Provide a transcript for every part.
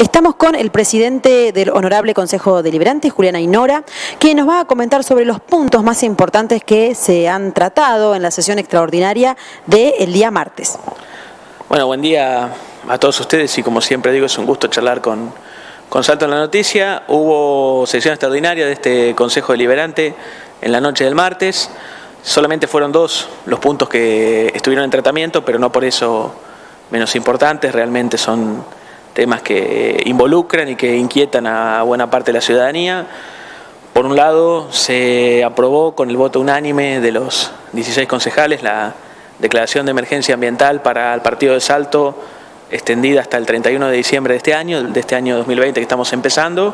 Estamos con el presidente del Honorable Consejo Deliberante, Julián Ainora, que nos va a comentar sobre los puntos más importantes que se han tratado en la sesión extraordinaria del día martes. Bueno, buen día a todos ustedes y como siempre digo, es un gusto charlar con, con Salto en la Noticia. Hubo sesión extraordinaria de este Consejo Deliberante en la noche del martes. Solamente fueron dos los puntos que estuvieron en tratamiento, pero no por eso menos importantes, realmente son temas que involucran y que inquietan a buena parte de la ciudadanía. Por un lado, se aprobó con el voto unánime de los 16 concejales la declaración de emergencia ambiental para el partido de Salto, extendida hasta el 31 de diciembre de este año, de este año 2020 que estamos empezando,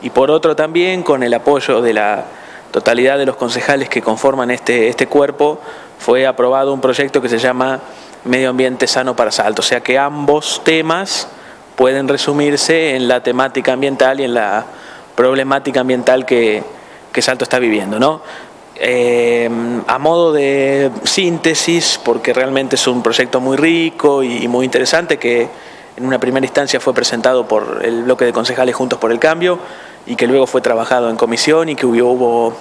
y por otro también con el apoyo de la totalidad de los concejales que conforman este, este cuerpo, fue aprobado un proyecto que se llama Medio Ambiente Sano para Salto, o sea que ambos temas pueden resumirse en la temática ambiental y en la problemática ambiental que, Salto está viviendo. ¿no? Eh, a modo de síntesis, porque realmente es un proyecto muy rico y muy interesante que en una primera instancia fue presentado por el bloque de concejales Juntos por el Cambio y que luego fue trabajado en comisión y que hubo,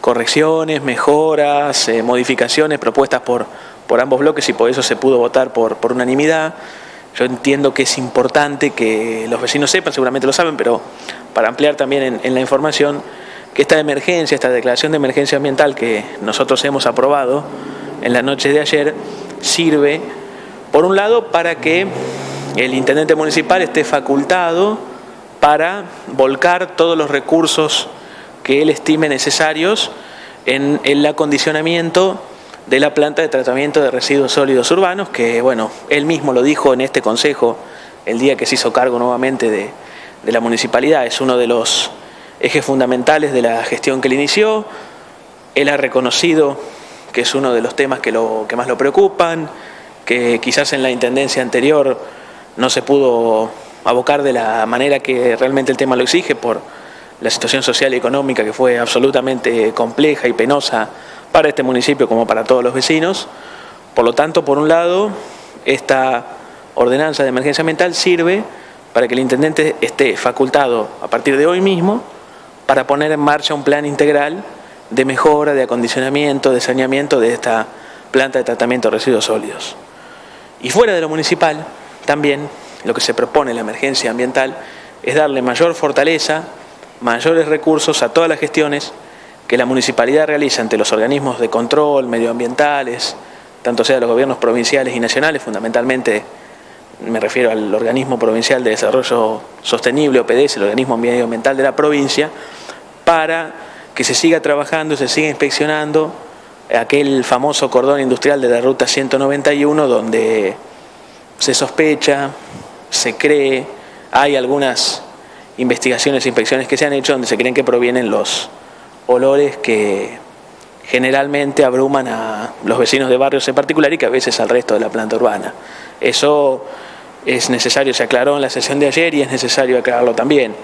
correcciones, mejoras, eh, modificaciones propuestas por, por ambos bloques y por eso se pudo votar por, por unanimidad. Yo entiendo que es importante que los vecinos sepan, seguramente lo saben, pero para ampliar también en, la información, que esta emergencia, esta declaración de emergencia ambiental que nosotros hemos aprobado en la noche de ayer, sirve, por un lado, para que el intendente municipal esté facultado para volcar todos los recursos que él estime necesarios en el acondicionamiento de la planta de tratamiento de residuos sólidos urbanos, que bueno, él mismo lo dijo en este consejo el día que se hizo cargo nuevamente de, la municipalidad, es uno de los ejes fundamentales de la gestión que él inició, él ha reconocido que es uno de los temas que, lo, que más lo preocupan, que quizás en la intendencia anterior no se pudo abocar de la manera que realmente el tema lo exige por la situación social y económica que fue absolutamente compleja y penosa para este municipio como para todos los vecinos. Por lo tanto, por un lado, esta ordenanza de emergencia ambiental sirve para que el intendente esté facultado a partir de hoy mismo para poner en marcha un plan integral de mejora, de acondicionamiento, de saneamiento de esta planta de tratamiento de residuos sólidos. Y fuera de lo municipal, también lo que se propone en la emergencia ambiental es darle mayor fortaleza, mayores recursos a todas las gestiones que la municipalidad realiza ante los organismos de control medioambientales, tanto sea los gobiernos provinciales y nacionales, fundamentalmente me refiero al organismo provincial de desarrollo sostenible, OPDS, el organismo medioambiental de la provincia, para que se siga trabajando y se siga inspeccionando aquel famoso cordón industrial de la ruta 191 donde se sospecha, se cree, hay algunas investigaciones e inspecciones que se han hecho donde se creen que provienen los olores que generalmente abruman a los vecinos de barrios en particular y que a veces al resto de la planta urbana. Eso es necesario, se aclaró en la sesión de ayer y es necesario aclararlo también.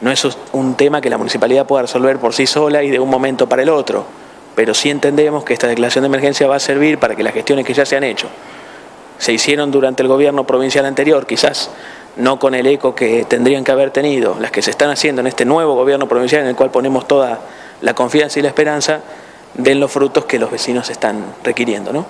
No es un tema que la municipalidad pueda resolver por sí sola y de un momento para el otro, pero sí entendemos que esta declaración de emergencia va a servir para que las gestiones que ya se han hecho, se hicieron durante el gobierno provincial anterior, quizás no con el eco que tendrían que haber tenido, las que se están haciendo en este nuevo gobierno provincial en el cual ponemos toda la confianza y la esperanza, den los frutos que los vecinos están requiriendo. ¿no?